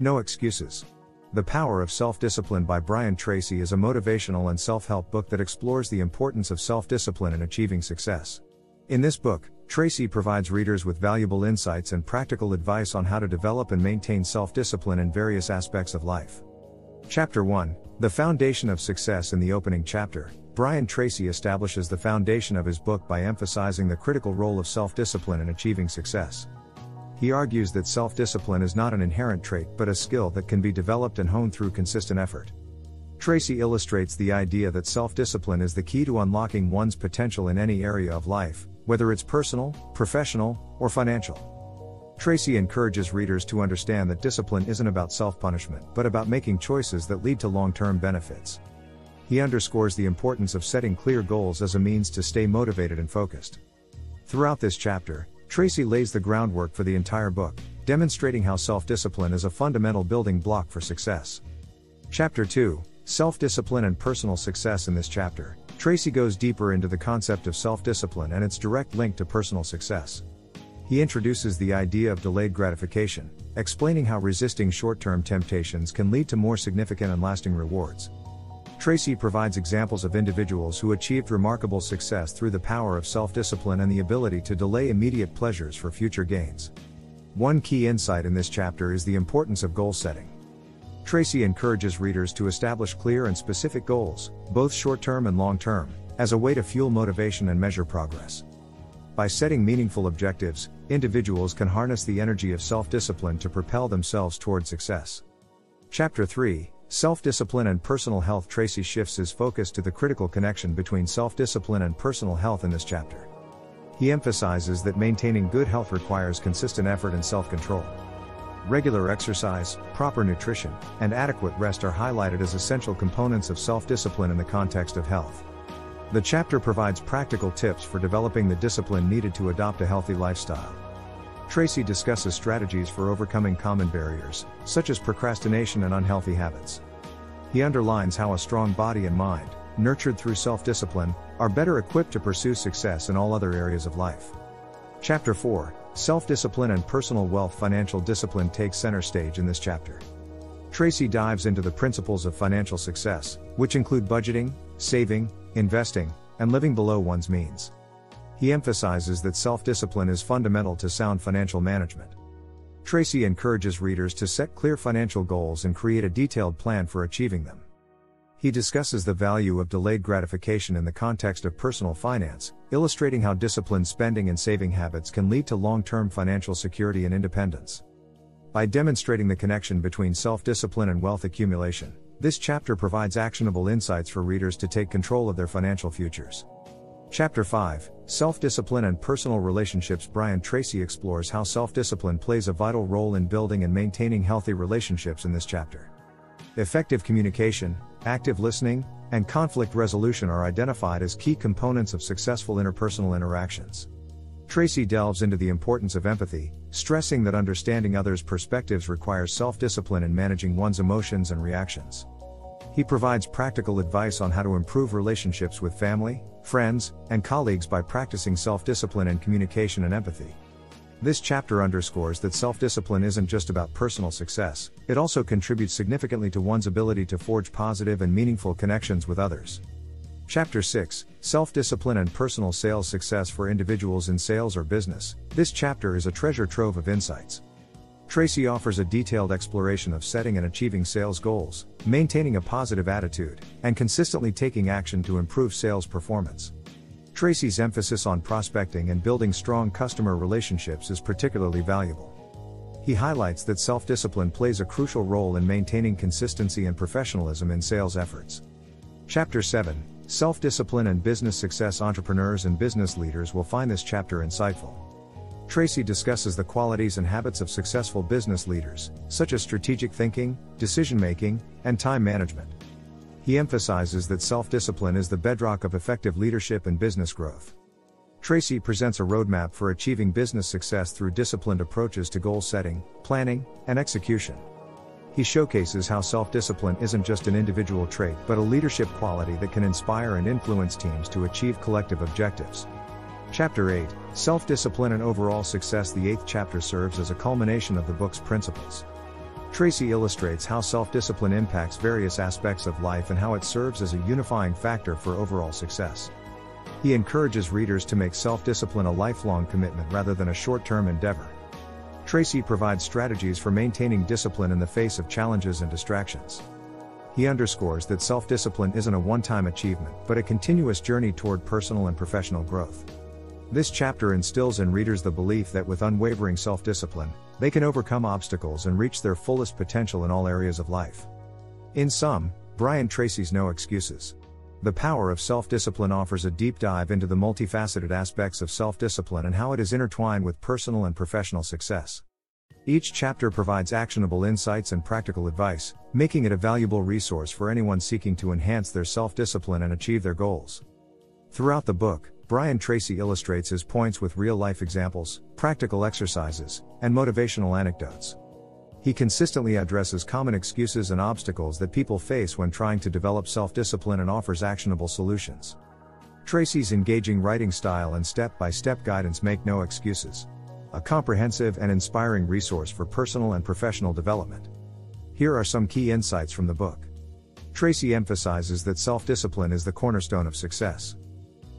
No excuses. The Power of Self Discipline by Brian Tracy is a motivational and self help book that explores the importance of self discipline in achieving success. In this book, Tracy provides readers with valuable insights and practical advice on how to develop and maintain self discipline in various aspects of life. Chapter 1 The Foundation of Success In the opening chapter, Brian Tracy establishes the foundation of his book by emphasizing the critical role of self discipline in achieving success. He argues that self discipline is not an inherent trait but a skill that can be developed and honed through consistent effort. Tracy illustrates the idea that self discipline is the key to unlocking one's potential in any area of life, whether it's personal, professional, or financial. Tracy encourages readers to understand that discipline isn't about self punishment, but about making choices that lead to long term benefits. He underscores the importance of setting clear goals as a means to stay motivated and focused. Throughout this chapter, Tracy lays the groundwork for the entire book, demonstrating how self discipline is a fundamental building block for success. Chapter 2 Self discipline and personal success. In this chapter, Tracy goes deeper into the concept of self discipline and its direct link to personal success. He introduces the idea of delayed gratification, explaining how resisting short term temptations can lead to more significant and lasting rewards. Tracy provides examples of individuals who achieved remarkable success through the power of self discipline and the ability to delay immediate pleasures for future gains. One key insight in this chapter is the importance of goal setting. Tracy encourages readers to establish clear and specific goals, both short term and long term, as a way to fuel motivation and measure progress. By setting meaningful objectives, individuals can harness the energy of self discipline to propel themselves toward success. Chapter 3 Self discipline and personal health. Tracy shifts his focus to the critical connection between self discipline and personal health in this chapter. He emphasizes that maintaining good health requires consistent effort and self control. Regular exercise, proper nutrition, and adequate rest are highlighted as essential components of self discipline in the context of health. The chapter provides practical tips for developing the discipline needed to adopt a healthy lifestyle. Tracy discusses strategies for overcoming common barriers, such as procrastination and unhealthy habits. He underlines how a strong body and mind, nurtured through self discipline, are better equipped to pursue success in all other areas of life. Chapter 4 Self discipline and personal wealth. Financial discipline takes center stage in this chapter. Tracy dives into the principles of financial success, which include budgeting, saving, investing, and living below one's means. He emphasizes that self discipline is fundamental to sound financial management. Tracy encourages readers to set clear financial goals and create a detailed plan for achieving them. He discusses the value of delayed gratification in the context of personal finance, illustrating how disciplined spending and saving habits can lead to long term financial security and independence. By demonstrating the connection between self discipline and wealth accumulation, this chapter provides actionable insights for readers to take control of their financial futures. Chapter 5 Self Discipline and Personal Relationships Brian Tracy explores how self discipline plays a vital role in building and maintaining healthy relationships in this chapter. Effective communication, active listening, and conflict resolution are identified as key components of successful interpersonal interactions. Tracy delves into the importance of empathy, stressing that understanding others' perspectives requires self discipline in managing one's emotions and reactions. He provides practical advice on how to improve relationships with family, friends, and colleagues by practicing self discipline and communication and empathy. This chapter underscores that self discipline isn't just about personal success, it also contributes significantly to one's ability to forge positive and meaningful connections with others. Chapter 6 Self Discipline and Personal Sales Success for Individuals in Sales or Business. This chapter is a treasure trove of insights. Tracy offers a detailed exploration of setting and achieving sales goals, maintaining a positive attitude, and consistently taking action to improve sales performance. Tracy's emphasis on prospecting and building strong customer relationships is particularly valuable. He highlights that self discipline plays a crucial role in maintaining consistency and professionalism in sales efforts. Chapter 7 Self discipline and business success Entrepreneurs and business leaders will find this chapter insightful. Tracy discusses the qualities and habits of successful business leaders, such as strategic thinking, decision making, and time management. He emphasizes that self discipline is the bedrock of effective leadership and business growth. Tracy presents a roadmap for achieving business success through disciplined approaches to goal setting, planning, and execution. He showcases how self discipline isn't just an individual trait but a leadership quality that can inspire and influence teams to achieve collective objectives. Chapter 8 Self Discipline and Overall Success The eighth chapter serves as a culmination of the book's principles. Tracy illustrates how self discipline impacts various aspects of life and how it serves as a unifying factor for overall success. He encourages readers to make self discipline a lifelong commitment rather than a short term endeavor. Tracy provides strategies for maintaining discipline in the face of challenges and distractions. He underscores that self discipline isn't a one time achievement, but a continuous journey toward personal and professional growth. This chapter instills in readers the belief that with unwavering self discipline, they can overcome obstacles and reach their fullest potential in all areas of life. In sum, Brian Tracy's No Excuses. The Power of Self Discipline offers a deep dive into the multifaceted aspects of self discipline and how it is intertwined with personal and professional success. Each chapter provides actionable insights and practical advice, making it a valuable resource for anyone seeking to enhance their self discipline and achieve their goals. Throughout the book, Brian Tracy illustrates his points with real life examples, practical exercises, and motivational anecdotes. He consistently addresses common excuses and obstacles that people face when trying to develop self discipline and offers actionable solutions. Tracy's engaging writing style and step by step guidance make no excuses. A comprehensive and inspiring resource for personal and professional development. Here are some key insights from the book. Tracy emphasizes that self discipline is the cornerstone of success.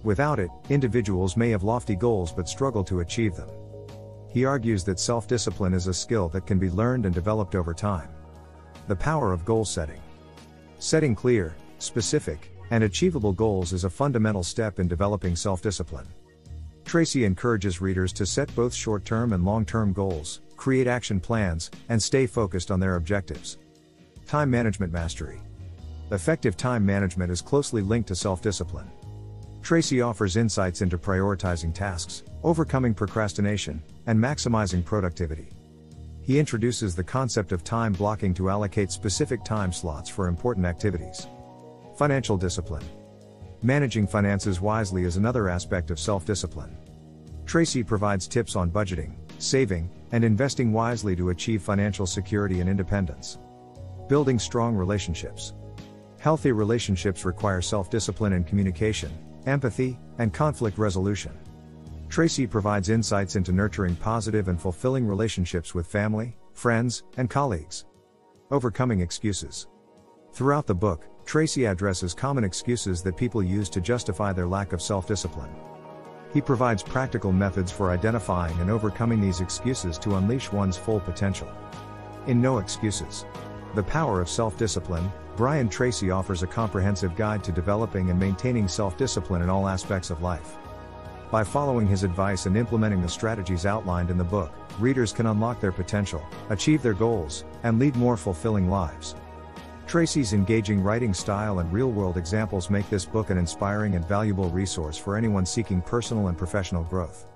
Without it, individuals may have lofty goals but struggle to achieve them. He argues that self discipline is a skill that can be learned and developed over time. The power of goal setting. Setting clear, specific, and achievable goals is a fundamental step in developing self discipline. Tracy encourages readers to set both short term and long term goals, create action plans, and stay focused on their objectives. Time Management Mastery. Effective time management is closely linked to self discipline. Tracy offers insights into prioritizing tasks, overcoming procrastination, and maximizing productivity. He introduces the concept of time blocking to allocate specific time slots for important activities. Financial discipline. Managing finances wisely is another aspect of self discipline. Tracy provides tips on budgeting, saving, and investing wisely to achieve financial security and independence. Building strong relationships. Healthy relationships require self discipline and communication, empathy, and conflict resolution. Tracy provides insights into nurturing positive and fulfilling relationships with family, friends, and colleagues. Overcoming excuses. Throughout the book, Tracy addresses common excuses that people use to justify their lack of self discipline. He provides practical methods for identifying and overcoming these excuses to unleash one's full potential. In No Excuses The Power of Self Discipline, Brian Tracy offers a comprehensive guide to developing and maintaining self discipline in all aspects of life. By following his advice and implementing the strategies outlined in the book, readers can unlock their potential, achieve their goals, and lead more fulfilling lives. Tracy's engaging writing style and real world examples make this book an inspiring and valuable resource for anyone seeking personal and professional growth.